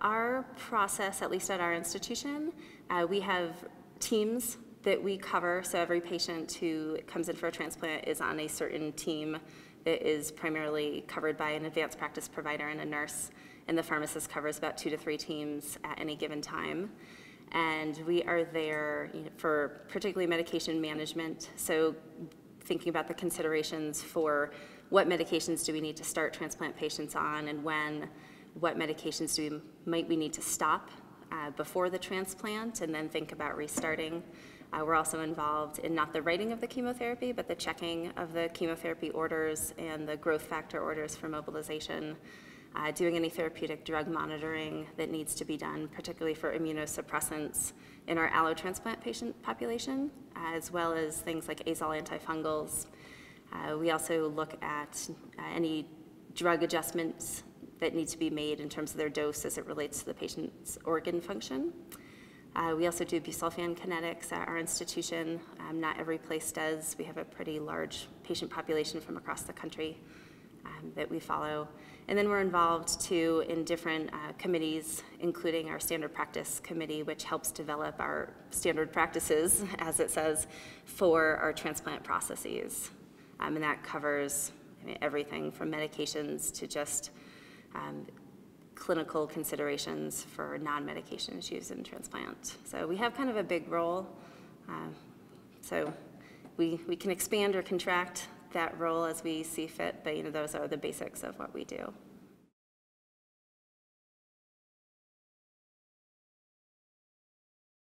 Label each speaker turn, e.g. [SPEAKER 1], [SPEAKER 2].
[SPEAKER 1] our process, at least at our institution, uh, we have teams that we cover. So every patient who comes in for a transplant is on a certain team that is primarily covered by an advanced practice provider and a nurse. And the pharmacist covers about two to three teams at any given time. And we are there you know, for particularly medication management. So thinking about the considerations for what medications do we need to start transplant patients on and when, what medications do we, might we need to stop uh, before the transplant and then think about restarting. Uh, we're also involved in not the writing of the chemotherapy, but the checking of the chemotherapy orders and the growth factor orders for mobilization, uh, doing any therapeutic drug monitoring that needs to be done, particularly for immunosuppressants in our allotransplant patient population, as well as things like azole antifungals. Uh, we also look at uh, any drug adjustments that need to be made in terms of their dose as it relates to the patient's organ function. Uh, we also do busulfan kinetics at our institution. Um, not every place does. We have a pretty large patient population from across the country um, that we follow. And then we're involved too in different uh, committees, including our standard practice committee, which helps develop our standard practices, as it says, for our transplant processes. Um, and that covers everything from medications to just um, clinical considerations for non-medication issues in transplant. So we have kind of a big role. Uh, so we, we can expand or contract that role as we see fit, but you know, those are the basics of what we do.